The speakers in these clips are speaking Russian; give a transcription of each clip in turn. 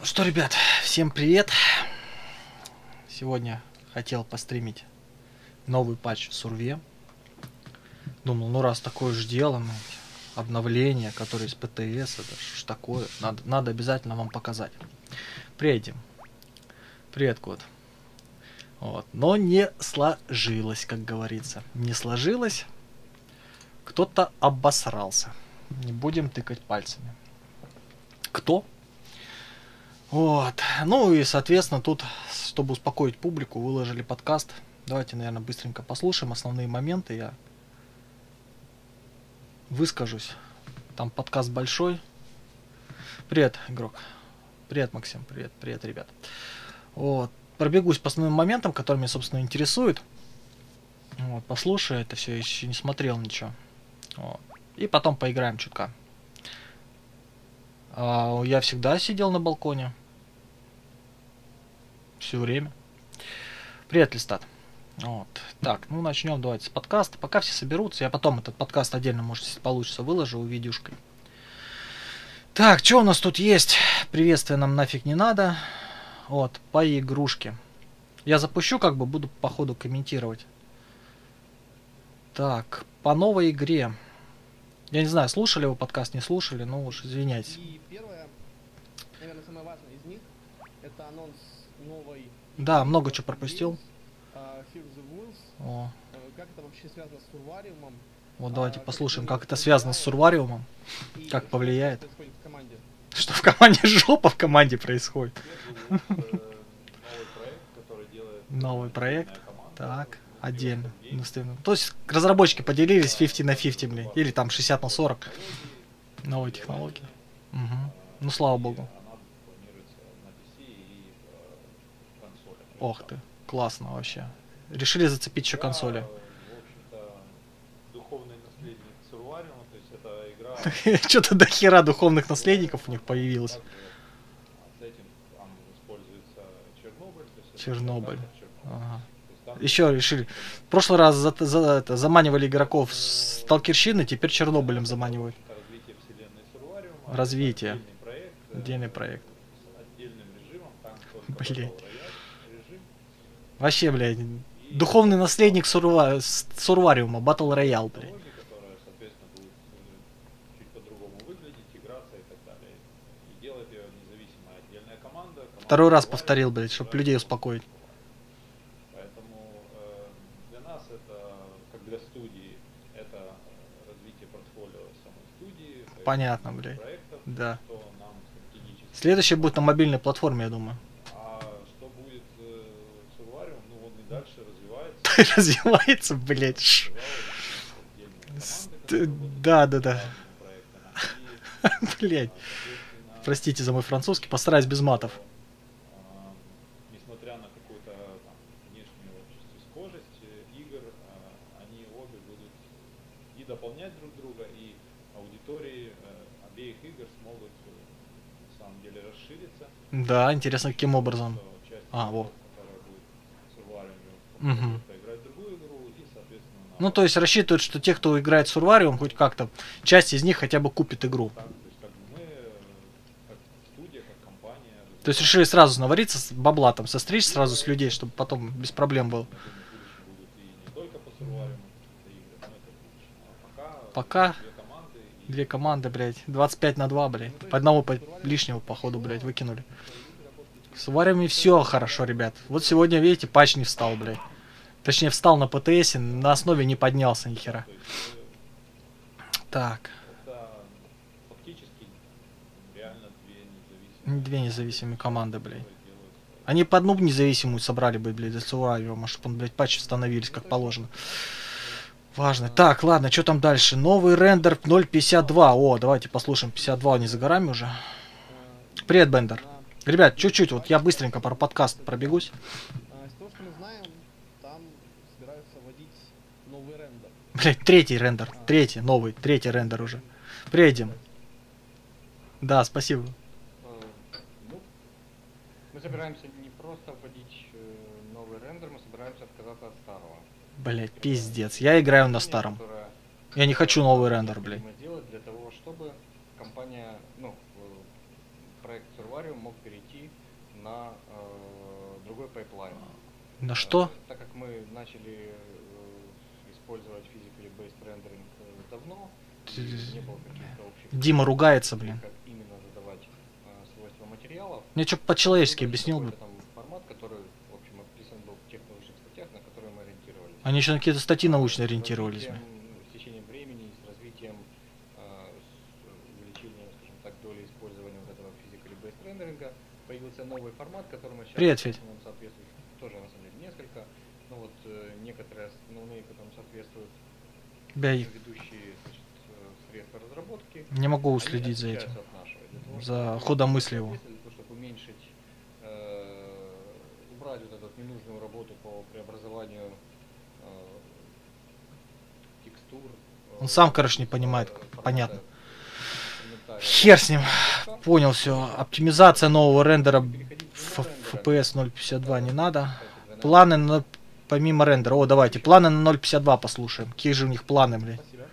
Ну что, ребят, всем привет. Сегодня хотел постримить новый патч Сурве. Думал, ну раз такое же дело, ну, обновление, которое из ПТС, это ж такое, надо, надо обязательно вам показать. Приедем. Привет, кот. Вот. Но не сложилось, как говорится. Не сложилось. Кто-то обосрался. Не будем тыкать пальцами. Кто? Вот. Ну и, соответственно, тут, чтобы успокоить публику, выложили подкаст. Давайте, наверное, быстренько послушаем основные моменты. Я выскажусь. Там подкаст большой. Привет, игрок. Привет, Максим. Привет, привет, ребят. Вот. Пробегусь по основным моментам, которые меня, собственно, интересуют. Вот, послушаю это все, еще не смотрел ничего. Вот. И потом поиграем чутка. А, я всегда сидел на балконе. Все время. Привет, Листат. Вот. Так, ну начнем давайте с подкаста. Пока все соберутся, я потом этот подкаст отдельно, может, если получится, выложу видюшкой. Так, что у нас тут есть? Приветствия нам нафиг не надо. Вот, по игрушке. Я запущу, как бы буду по ходу комментировать. Так, по новой игре. Я не знаю, слушали вы подкаст, не слушали, ну уж извиняйте наверное, самое важное из них, это анонс новой... Да, много чего пропустил. а. О, Как это вообще связано с Сурвариумом? вот давайте А, послушаем, как это связано с Сурвариумом. и Как что повлияет? происходит в команде? Что в команде жопа в команде происходит. новый проект, который делает Новый проект. отдельная команда. Так, отдельно. То есть разработчики поделились 50 на 50, блин. Или там 60 на 40. Новые технологии. Мгм. Ну, слава богу. Она планируется на PC и э, консолях. Ох ты, классно вообще. Решили зацепить еще консоли. Что-то до хера духовных наследников у них появилось. а, Чернобыль. Ага. Еще решили. В прошлый раз за- за- это, заманивали игроков с Сталкерщины, теперь Чернобылем заманивают. это развитие. Отдельный проект. э, Отдельный проект. С отдельным режимом. Там только Блядь. Battle Royale режим. Вообще, блядь. Духовный наследник Сурва... Сурвариума, Battle Royale, блядь. э, Второй раз повторил, блядь, чтобы людей успокоить. Поэтому для нас это, как для студии, это развитие портфолио самой студии. Понятно, блядь. проектов, Да. что нам стратегически. Следующее будет на мобильной платформе, я думаю. А что будет э, с Survivor, ну он и дальше развивается. Блядь. да, да, да. Блядь. Простите за мой французский, постараюсь без матов. Несмотря на какую-то там, внешнюю вот, схожесть игр, они обе будут и дополнять друг друга, и аудитории э, обеих игр смогут э, на самом деле расшириться. Да, интересно, каким образом. А, игроков, во. которая будет Survivor, Мгм. могут поиграть в другую игру и, соответственно, на- Ну, то есть рассчитывают, что те, кто играет в Сурвариум, хоть как-то, часть из них хотя бы купит игру. то есть э, То есть решили сразу навариться с бабла, там, состричь сразу с людей, чтобы потом без проблем было. Будущем. А пока, две команды и Две команды, блядь. 25 на 2, блядь. По одного по лишнего, походу, блядь, выкинули. С варями все хорошо, ребят. Вот сегодня, видите, патч не встал, блядь. Точнее, встал на ПТС, на основе не поднялся ни хера. Так, две независимые команды, блядь. Они по одну независимую собрали бы, блядь, за Сурвариума, чтобы он, блядь, патчи становились как положено. Важно. Так, ладно, что там дальше? Новый рендер 0.52. О, давайте послушаем. 52 не за горами уже. Привет, Бендер. Ребят, чуть-чуть, вот я быстренько про подкаст пробегусь. а, Из того, что мы знаем, там собираются вводить новый рендер. Блять, третий рендер. Третий, новый, третий рендер уже. Приедем. Да, спасибо. Э, Ну, мы собираемся не просто вводить э, новый рендер, мы собираемся отказаться от старого. Блять, пиздец. Я играю на старом. Я не хочу новый рендер, блядь. делать для того, чтобы компания, ну, э, проект Survarium мог перейти на э, другой pipeline. На Э, что? Так как мы начали э, использовать physically based rendering давно, не было общих Дима ругается, блин. как именно задавать э, свойства материалов. Мне что по-человечески Выбрали объяснил бы. формат, который, в общем, описан был в тех научных статьях, на которые мы ориентировались. Они еще на какие-то статьи А, научные с ориентировались. развитием, блин. С течением времени, с развитием, э, с увеличением, скажем так, доли использования вот этого physically based рендеринга, появился новый формат, которому сейчас Привет, Федь. соответствует тоже на самом но вот э, некоторые основные, которым соответствуют и ведущие значит, э, средства разработки. не могу уследить за этим. того, За ходом мысли его. Для того, чтобы уменьшить, э, убрать вот эту ненужную работу по преобразованию э, текстур. э, Он сам, короче, не понимает, формата понятно. Хер с ним. Понял все. Оптимизация нового рендера. FPS 0.52 не надо. Кстати, 12. Планы на помимо рендера. О, давайте, планы на 0.52 послушаем. Какие же у них планы, блядь? Спасибо.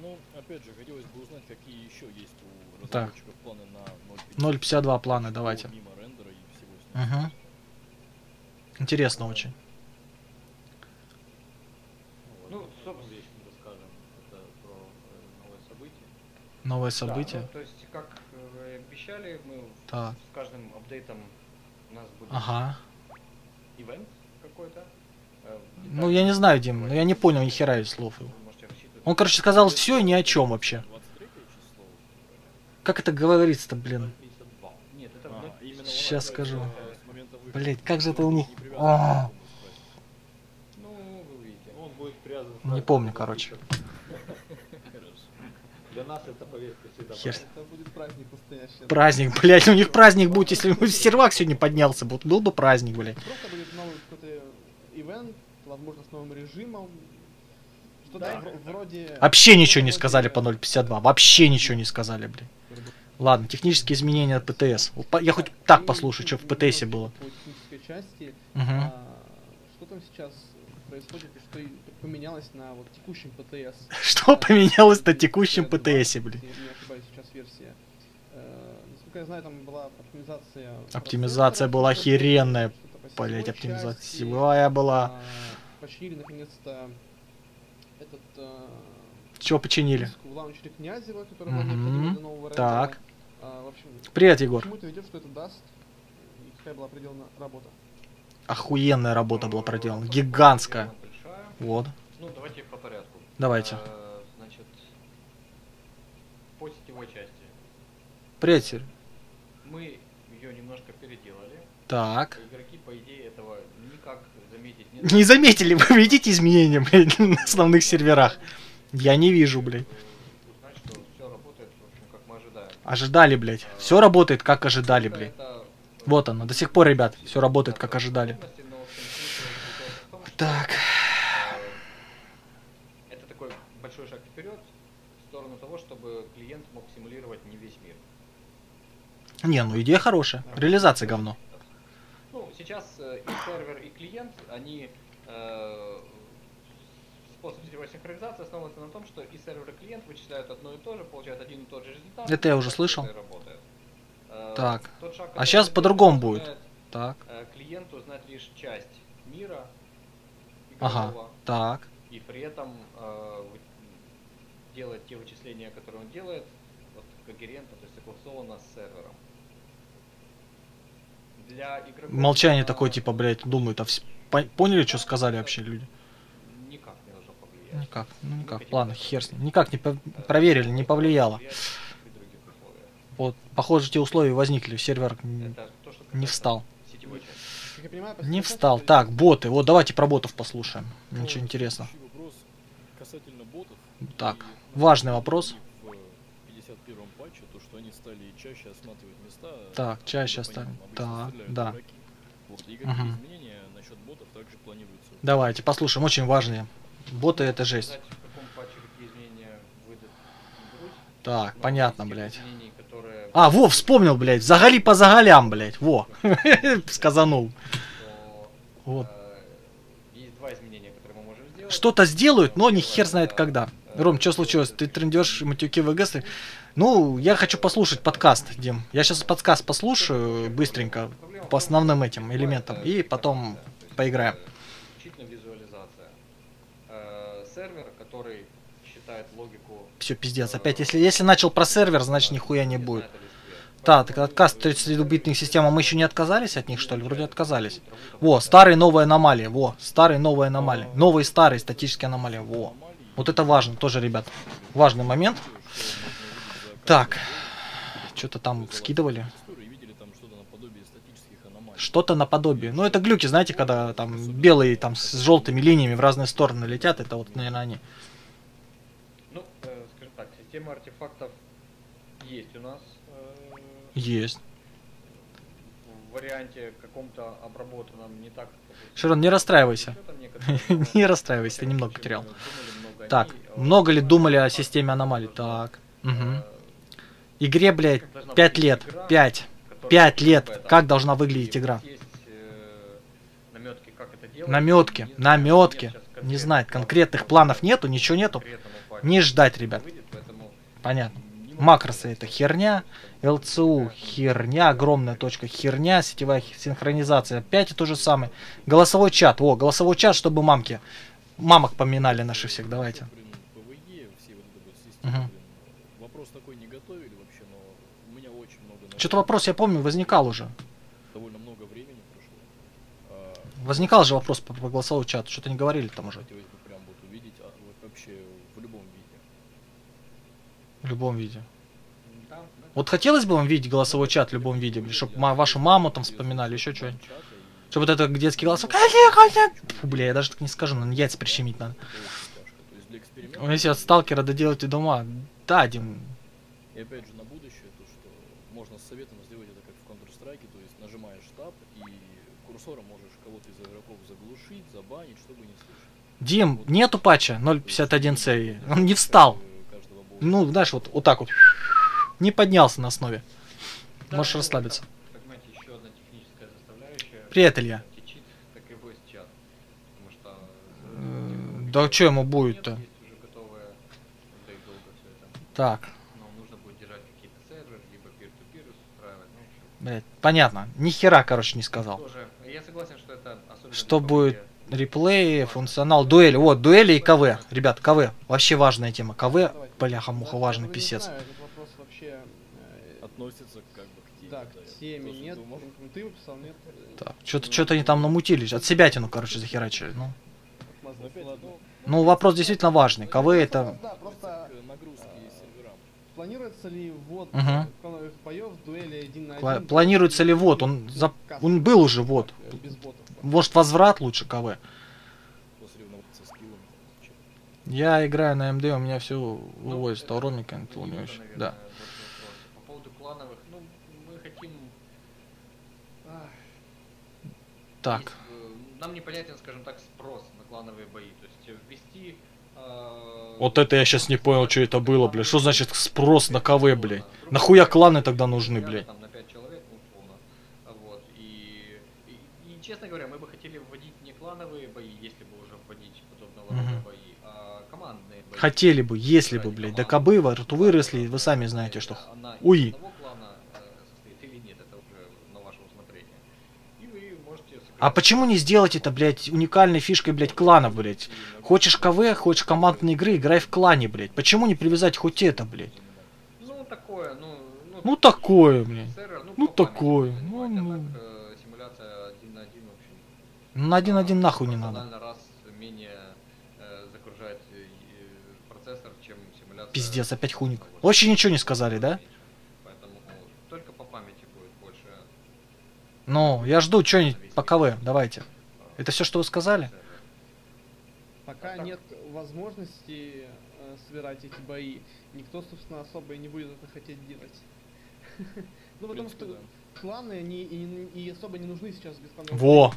Ну, опять же, хотелось бы узнать, какие еще есть у Так. разработчиков планы на 0.52. 0.52 планы, давайте. Мимо рендера и всего с ним. Угу. Интересно очень. Ну, собственно- вещь мы расскажем. Это про э, новое событие. Новое Да, событие. ну, то есть, как обещали, мы Так. с каждым апдейтом у нас будет Ага. ивент какой-то. Э, Ну, я не знаю, Дим, но я не понял ни хера из слов его. Он, короче, сказал все и ни о чем вообще. 23 число. Как это говорится-то, блин? 52. Нет, это вновь- именно он Щас отправится, скажу. э. Блять, как же это у Он них... не А. к этому празднику. Ну, вы увидите. Он будет привязан к Не празднику помню, для короче. фишек. Хорошо. Для нас это повестка всегда. Хер. Это будет праздник настоящий. Праздник, блять, у них праздник будет, если бы сервак сегодня поднялся, вот был бы праздник, блять. Просто будет новый какой-то ивент, возможно, с новым режимом. Да. вро- вроде... Вообще ничего не сказали по 0.52, вообще ничего не сказали, блин. Ладно, технические изменения ПТС. Вот по- Я хоть так послушаю, что в ПТСе было. По технической части, Угу. а, что там сейчас происходит и что и поменялось на вот текущем ПТС? Что поменялось на текущем 2, ПТСе, блин? Не ошибаюсь, сейчас версия. Э, Насколько я знаю, там была оптимизация. Оптимизация была охеренная, Блять, оптимизация сетевая была. А, Починили наконец-то этот э, Чего починили? лаунчере Князева, который был необходим для нового Так. А, в общем, Привет, Егор. почему это ведет, что это даст, и какая была проделана работа. Охуенная работа была проделана, гигантская. Вот. Ну, давайте по порядку. Давайте. Э, Значит, по сетевой части. Сир. Мы ее немножко переделали. Так. Игроки, по идее, этого никак заметить не Не заметили, вы видите изменения, блядь, на основных серверах? Я не вижу, блядь. Узнать, что все работает, в общем, как мы ожидаем. Ожидали, блядь. Все работает, как ожидали, блядь. э, Вот оно, до сих пор, ребят, все работает, как ожидали. подробности, но, в общем, смысл заключается в том, что, Так. э, Это такой большой шаг вперед в сторону того, чтобы клиент мог симулировать не весь мир. Не, ну идея хорошая. Реализация говно. Ну, сейчас э, и сервер, и клиент, они э, способ синхронизации основывается на том, что и сервер, и клиент вычисляют одно и то же, получают один и тот же результат. Это я уже слышал. Э, Так. шаг, А мы по-другому будет. Так, э, клиенту знать лишь часть мира Ага. игрового, так. и при этом э, делать те вычисления, которые он делает, вот, когерентно, то есть согласованно с сервером. Для игроков Молчание на- такое, типа, блядь, думают, а вс- по- поняли, что сказали вообще люди? Никак не должно повлиять. Никак, ну никак, хотим ладно, хер с ним. Никак не по- Э, проверили, не повлияло. Вот, похоже, те условия возникли, сервер Это то, что не встал. Понимаю, по Не встал. Так, боты. Вот, давайте про ботов послушаем. Ничего Ну, интересного. следующий вопрос касательно ботов. Так, И, важный вопрос. В 51-м патче, то, что они стали чаще осматривать места. Так, чаще обычно Так, да. игроки. Вот, и какие Мгм. изменения насчет ботов также планируются? Давайте послушаем, очень важные. Боты это жесть. Сказать, в каком патче какие изменения выйдут, не берусь. Так, Но понятно, блядь. изменений, которые- А, во, вспомнил, блядь. Загали по заголям, блядь. Во. Сказанул. Вот. э, есть два изменения, которые мы можем сделать. Что-то сделают, но Первое, хер знает когда. Ром, что случилось? Ты трендешь матюки в ЭГС? Ну, я хочу послушать подкаст, Дим. Я сейчас подкаст послушаю быстренько по основным этим элементам и потом поиграем. Э, Сервер, который считает логику... Все, пиздец. Опять, если, если начал про сервер, значит нихуя не будет. Так, так отказ 32-битных систем, а мы еще не отказались от них, что ли? Вроде отказались. Во, старые новые аномалии, во, старые новые аномалии. Новые старые статические аномалии, во. Вот это важно тоже, ребят. Важный момент. Так, что-то там скидывали. Что-то наподобие. Ну, это глюки, знаете, когда там белые там с желтыми линиями в разные стороны летят, это вот, наверное, они. Ну, э, скажем так, система артефактов есть у нас. э, Есть. В варианте каком-то обработанном не так. Широн, не расстраивайся. Не расстраивайся, ты немного потерял. Так, э, много ли думали о э, системе аномалий? Так. Угу. э, Игре, блядь, как должна 5 выглядеть лет. игра, 5. которая 5 в лет. Как должна выглядеть игра? э, наметки. Наметки, Не знает, конкретных планов нету, ничего нету. Не ждать, ребят. Понятно. Макросы это херня, ЛЦУ херня, огромная точка херня, сетевая синхронизация опять и то же самое. Голосовой чат, о, голосовой чат, чтобы мамки, мамок поминали наши всех, давайте. Вопрос такой не готовили вообще, но у меня очень много... Что-то вопрос, я помню, возникал уже. Довольно много времени прошло. А, Возникал же вопрос по, по голосовой чату, что-то не говорили там уже. хотелось бы прям вот увидеть а, вот вообще в любом виде. В любом виде. Да. Вот хотелось бы вам видеть голосовой чат в любом виде, чтобы вашу маму там вспоминали, еще что-нибудь. Чтобы вот это детский голос. Фу, бля, я даже так не скажу, но яйца прищемить надо. Ну, Если от сталкера доделать и дома, да, Дим, И опять же на будущее, то что можно с советом сделать это как в Counter-Strike, то есть нажимаешь таб и курсором можешь кого-то из игроков заглушить, забанить, чтобы не слышать. Дим, нету патча 0.51c, он не встал. Ну, знаешь, вот, вот так вот. Не поднялся на основе. Да, Можешь расслабиться. Готовые, да и долго все это. Так, Но нужно будет держать какие-то серверы, либо peer-to-peer устраивать. Ну, блядь, понятно. Ни хера, короче, не сказал. тоже. Я согласен, что это особенно... Что будет реплей, функционал, дуэли. Вот, дуэли и КВ. Ребят, КВ. Вообще важная тема. КВ, бляха-муха, важный писец. Э, Относится к теме. Да, я к теме нет. думал. Ну, Ты выписал, нет? Так, что-то что-то они там намутились. От себя тяну, короче, захерачили. Ну. Ну, ну, вопрос действительно важный. КВ это... Да, просто к нагрузке серверам. планируется ли ввод Мгм. клановых боев, дуэли один на один? Планируется ли вот? Он, за... он был уже вот. Э. Может, возврат лучше КВ? Я играю на МД, у меня все выводит это сторонника, Юта, не очень. наверное, Да. вот вопрос. По поводу клановых, ну, мы хотим... ах, Так. есть, э, нам непонятен, скажем так, спрос на клановые бои. То есть э, ввести... э, Вот это я сейчас не понял, что это было, блядь. Что значит спрос на КВ, блядь? Нахуя кланы тогда нужны, блядь? Там на 5 человек, условно. Вот. И, и, и, честно говоря, мы бы хотели вводить не клановые бои, если бы уже вводить подобного рода Мгм. бои, а командные бои. Хотели бы, если бы, блядь. Да кабы во рту выросли, вы сами знаете, что... Она из Уи. одного клана э, состоит или нет, это уже на ваше усмотрение. И вы можете сыграть А почему не сделать это, блядь, уникальной фишкой, блядь, кланов, блядь? Хочешь КВ, хочешь командные игры, играй в клане, блядь. Почему не привязать хоть это, блядь? Ну, такое, ну... Ну такое, блядь. сервер, ну, памяти такое, ну, ну. так, э, симуляция один на один, в общем. Ну на нахуй не надо. Раз менее э, загружает э, процессор, чем симуляция. Пиздец, опять хуник. Вообще ничего не сказали, да? Ну, я жду что-нибудь по КВ, давайте. Это все, что вы сказали? Пока так- нет возможности э, собирать эти бои, никто, собственно, особо и не будет это хотеть делать. Ну, потому что кланы, они и, особо не нужны сейчас без Во,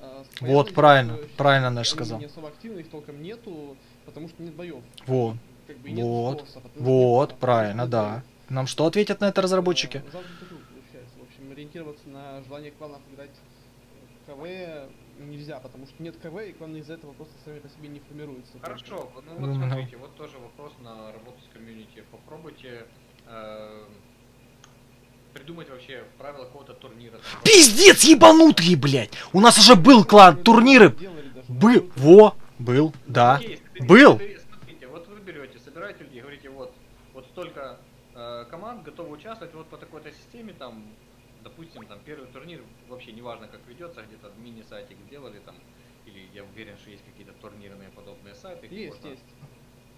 с вот правильно, правильно они Нэш сказал. не особо активны, их толком нету, потому что нет боев. Во, Как бы и нет Вот, вот, правильно, да. Нам что ответят на это разработчики? Э, замкнутый круг получается. В общем, ориентироваться на желание кланов играть в КВ нельзя, потому что нет КВ, и кланы из-за этого просто сами по себе не формируются. Хорошо, ну вот смотрите, вот тоже вопрос на работу с комьюнити. Попробуйте э, придумать вообще правила какого-то турнира. Пиздец ебанутый, блядь! У нас уже был клан турниры. Был, во, был, да. Окей, Был. Смотрите, вот вы берете, собираете людей, говорите, вот, вот столько э, команд готовы участвовать вот по такой-то системе, там, допустим, там первый турнир, вообще неважно как ведется, где-то мини-сайтик сделали там, или я уверен, что есть какие-то турнирные подобные сайты. где Есть, можно- есть.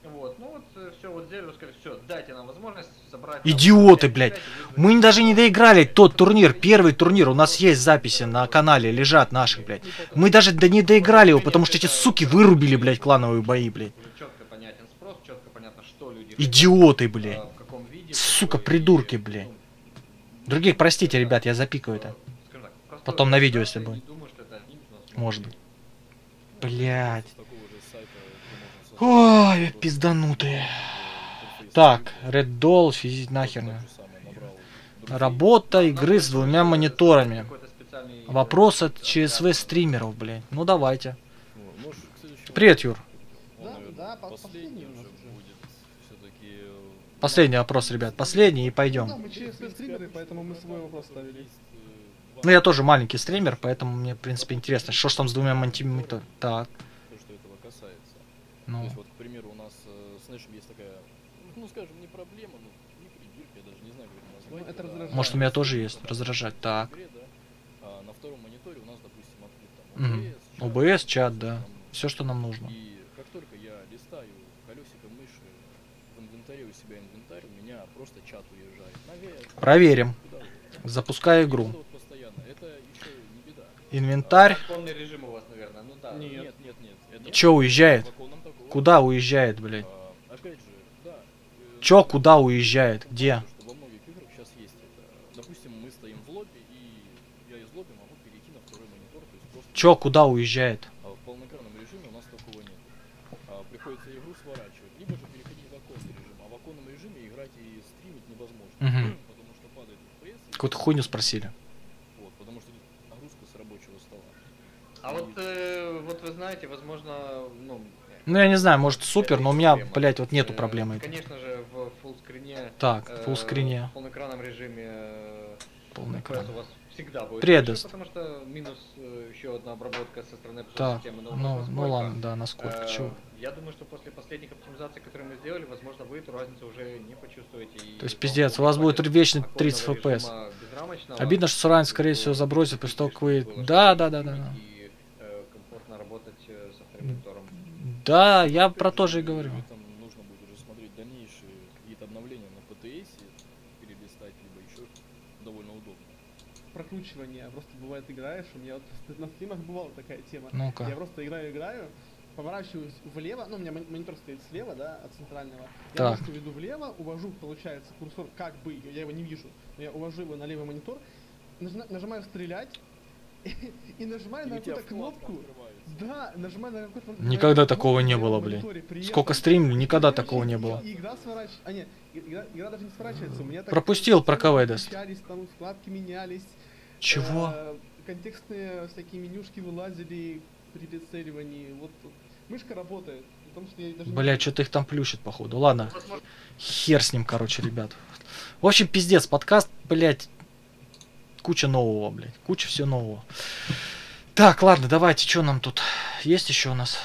Вот, ну вот все, вот сделали, сказали, все, дайте нам возможность собрать. Идиоты, там, блядь. Мы даже не доиграли тот турнир, первый турнир. У нас есть записи на канале, лежат наши, блядь. Мы даже до не доиграли его, потому что эти суки вырубили, блядь, клановые бои, блядь. Уже четко понятен спрос, четко понятно, что люди Идиоты, блядь. а, в каком виде. Сука, придурки, блядь. Других простите, ребят, я запикаю это. Потом на видео, если будет. Может быть. Создать Ой, пизданутые. Так. Red Doll, физи Вот нахер. Работа игры с двумя мониторами. Вопрос от ЧСВ стримеров, блядь. Ну давайте. Привет, Юр. Да, да, по- последний уже нас уже. будет все-таки. Последний вопрос, ребят. Последний и Ну, пойдем. да, мы ЧСВ стримеры, поэтому мы свой вопрос ставили. Ну я тоже маленький стример, поэтому мне, в принципе, интересно, что ж там с двумя монтиметрами. Так, То, что этого касается. То ну. есть, вот, к примеру, у нас э, с Нэшем есть такая, ну, скажем, не проблема, ну, не придирка, я даже не знаю, как это назвать. Ну, это раздражает. Может, у меня тоже есть раздражать. Так. а на втором мониторе у нас, допустим, открыт там Мгм. OBS, OBS, чат, да. Все, что нам нужно. И инвентаре у себя инвентарь, у меня просто чат уезжает. Наверх, Проверим. Запускаю игру. Инвентарь. Полный режим у вас, наверное, ну да. Нет. Нет, нет, нет. Это Чё уезжает? Куда уезжает, блядь? А, опять же, да. Чё, куда уезжает? Где? Что во многих играх сейчас есть это. Допустим, мы стоим в лобби, и я из лобби могу перейти на второй монитор, то есть просто... Чё, куда уезжает? А в полноэкранном режиме у нас такого нет. А, приходится игру сворачивать, либо же переходить в оконный режим. А в оконном режиме играть и стримить невозможно. Мгм. Потому что падает FPS. и- Какую-то хуйню спросили. Вот, потому что нагрузка с рабочего стола. А вот, э, вот вы знаете, возможно, ну... Ну, я не знаю, может супер, но у меня, проблема. блядь, вот нету Э, проблемы. Конечно же, в фуллскрине... Так, э, в фуллскрине. В полноэкранном режиме... э, Полный экран. у вас всегда будет Предаст. потому что минус э, еще одна обработка со стороны системы. ну, ну ладно, да, насколько, Э, чё. Я думаю, что после последних оптимизаций, которые мы сделали, возможно, вы эту разницу уже не почувствуете. и То есть, пиздец, у вас будет вечный 30 спокойного FPS. Обидно, что Сурайн, скорее всего, забросит после того, как вы... Да, да, да, да, да. И э, комфортно работать э, со вторым монитором. Да, я про то же и говорю. Там нужно будет уже смотреть дальнейшие какие-то обновления на ПТС, перелистать, либо еще довольно удобно. Прокручивание. Просто бывает играешь, у меня вот на стримах бывала такая тема. Ну-ка. Я просто играю, играю, поворачиваюсь влево, ну, у меня мон- монитор стоит слева, да, от центрального. Я Так. мышку веду влево, увожу, получается, курсор как бы, я его не вижу, но я увожу его на левый монитор, нажимаю стрелять и нажимаю И на какую-то кнопку. Да, нажимаю на какую-то... Никогда такого не было. При Сколько стримлю, никогда такого не было. и Игра сворачивается... А, нет, игра, игра даже не сворачивается. У меня так Пропустил про системы КВ даст. переключались, Там вкладки менялись. Чего? Э, контекстные всякие менюшки вылазили при прицеливании. Вот мышка работает. Потому что я даже вижу. что-то их там плющит, походу. Ладно, хер с ним, короче, ребят. В общем, пиздец, подкаст, блять, куча нового, блять, куча всего нового. Так, ладно, давайте, что нам тут? Есть еще у нас?